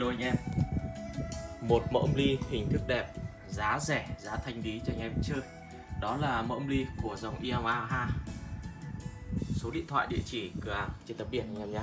Hello anh em. Một mẫu âm ly hình thức đẹp Giá rẻ, giá thanh lý cho anh em chơi. Đó là mẫu âm ly của dòng Yamaha. Số điện thoại địa chỉ cửa hàng trên tấm biển anh em nhé.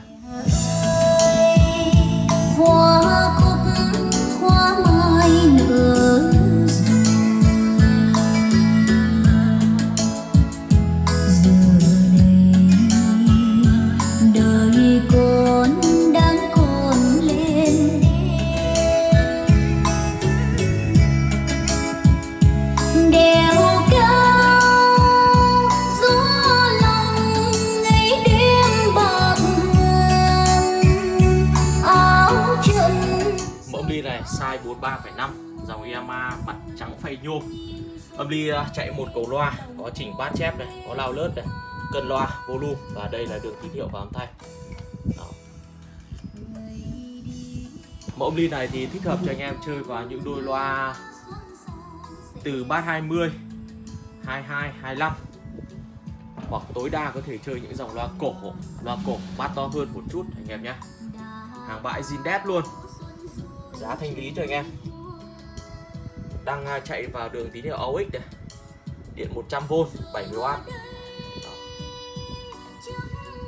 Này size 43,5 Dòng Yamaha mặt trắng phay nhôm Âm ly à, chạy một cầu loa Có chỉnh bát chép này, có lao lớt này Cân loa, volume Và đây là đường tín hiệu và âm thanh Đó. Mẫu âm ly này thì thích hợp cho anh em chơi vào những đôi loa từ bát 20, 22, 25 hoặc tối đa có thể chơi những dòng loa cổ, loa cổ bát to hơn một chút anh em nhé. Hàng bãi zin đét luôn. Giá thanh lý cho anh em. Đang à, chạy vào đường tín hiệu AUX này. Điện 100V, 70W. Đó.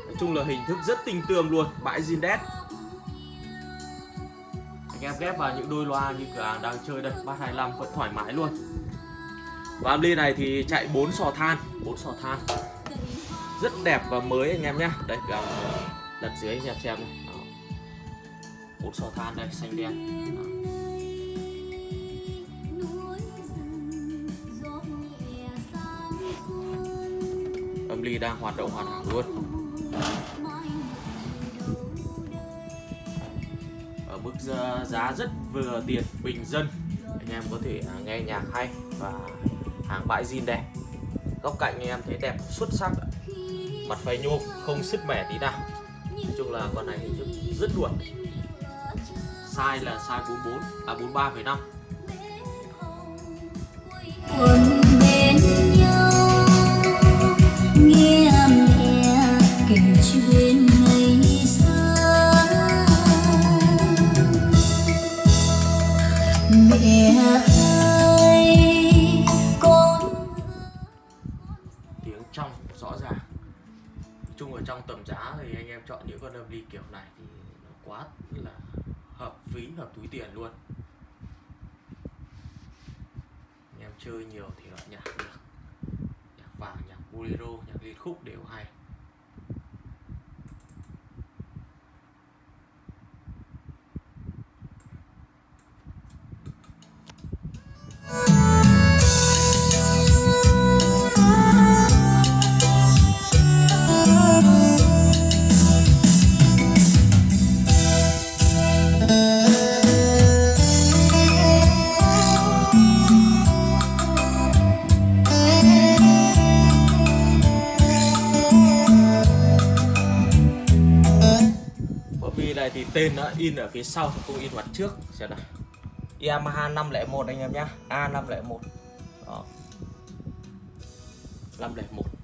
Nói chung là hình thức rất tinh tường luôn, bãi zin đét anh em ghép vào những đôi loa như cửa hàng đang chơi đây bát 25 vẫn thoải mái luôn và âm ly này thì chạy 4 sò than 4 sò than rất đẹp và mới anh em nhé đây cửa hàng lật dưới anh em xem này đó. 4 sò than đây, xanh đen. Đó. âm ly đang hoạt động hoàn hảo luôn. Ở mức giá- giá rất vừa tiền, bình dân. Anh em có thể à, nghe nhạc hay và hàng bãi zin đẹp. Góc cạnh anh em thấy đẹp, xuất sắc mặt phay nhôm không sứt mẻ tí nào. Nói chung là con này hình thức rất đuổi size là size 44 à 43,5 quần bên nhau nghe mẹ kể chuyện ngày xưa. Mẹ ơi con tiếng trong rõ ràng. Chung ở trong tầm giá thì anh em chọn những con âm ly kiểu này thì nó quá là hợp ví hợp túi tiền luôn. Anh em chơi nhiều thì loại nhạc được. Nhạc vàng nhạc bolero nhạc liên khúc đều hay. Vì này thì tên nó in ở phía sau không in mặt trước. Xem nào. Yamaha 501 anh em nhá. A501 đó. 501